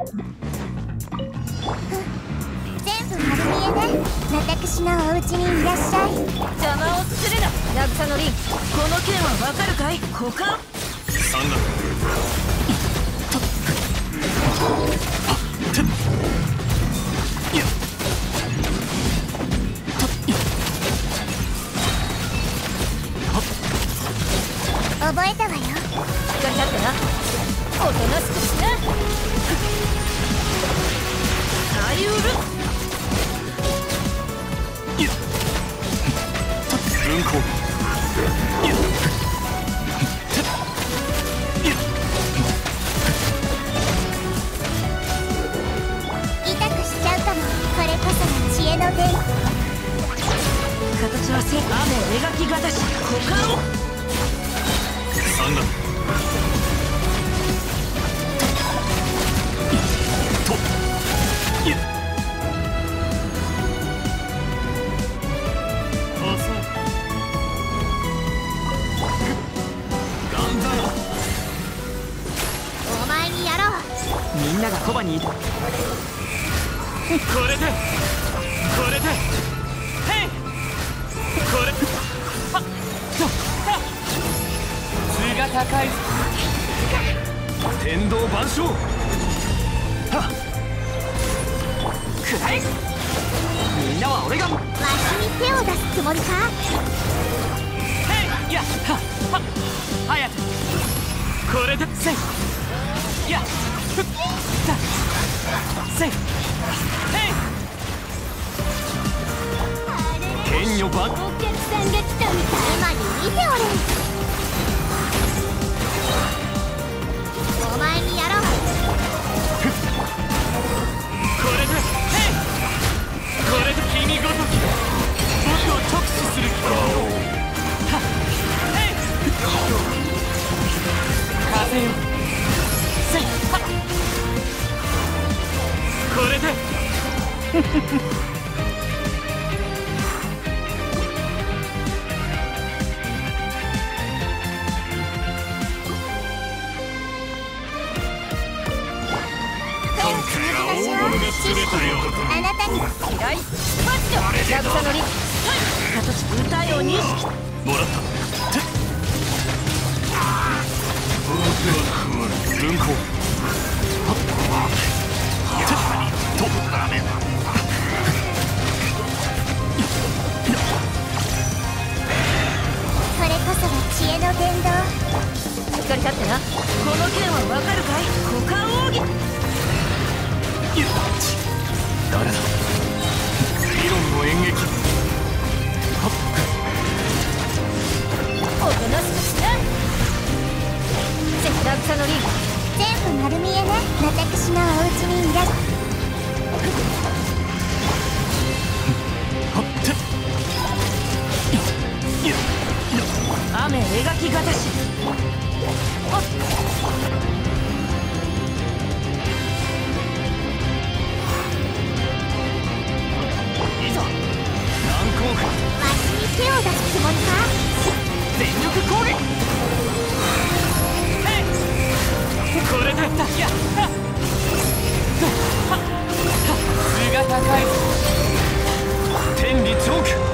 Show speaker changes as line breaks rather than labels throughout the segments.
全部丸見えね。私のお家にいらっしゃい。
邪魔をするな。渚の凛この件はわかるかい？股間
三段
雨描きがたし股間を。
三段とい遅いなんだよ
お前にやろう。
みんながそばにいる。
これでこれで
図が高い
天道万象。はっ。
くらえみんなは俺が。
わしに手を出すつもりか？
へい。やはっはっ。はやて
これで。
せい。やふっ。させい。へい。
剣女万
お客さんが来たみたい。今に見ておれあなたに
嫌いマジで渚の凛形歌いを認識
もらった
こそが知恵の伝道
しっかり立ってなこの件はわかるかい？股間奥義。
誰だ？理論の演劇はっ
おとなしくしなぜ渚の凛
全部丸見えね。私のお家にいらっ
雨描きがたし。
いざ難攻か。
わしに手を出すつもりか？
全力攻撃。
これ
っはっ。はっ。図が高い
天理チョーク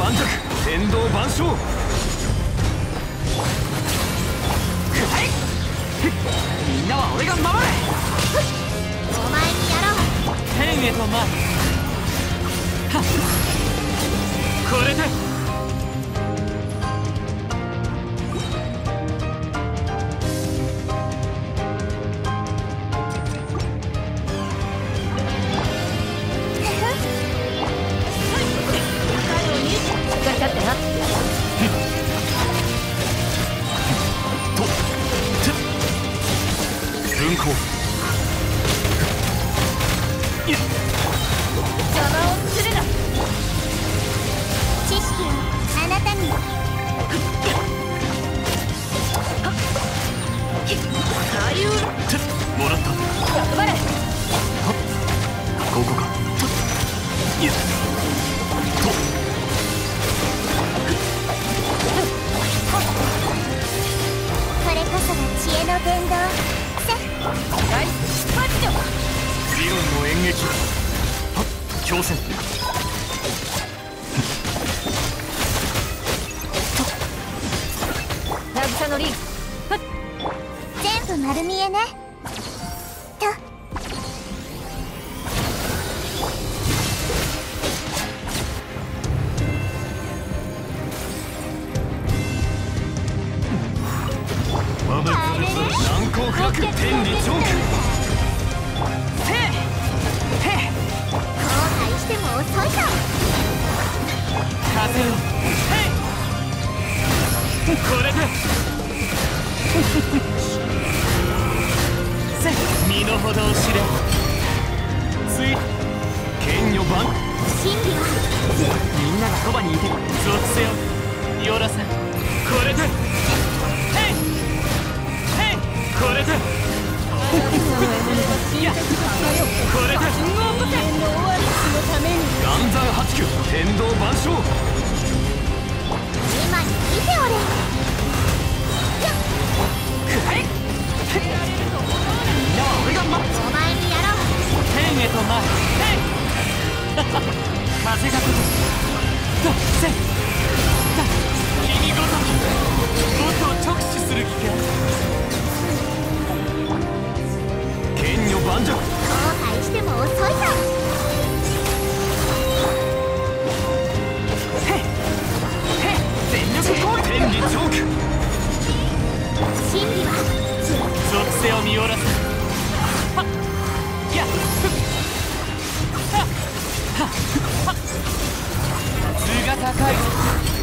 盤石天道万象。
みんなは俺が守れ。
お前にやろう。
天へと前はっ
これで Yeah. 撃はっ強戦
渚 のリン。
全部丸見えね。
身の程を知れつい剣女番
真理は。
みんながそばにいて属性をヨラさん。これで。へいへいこれで。いやこれで。岩山八九天道万象。
今に見ておれ
風が来るとせだ君ごときもっと直視する気か。剣女万丈
後悔しても遅いぞ
見下ろすはっが高い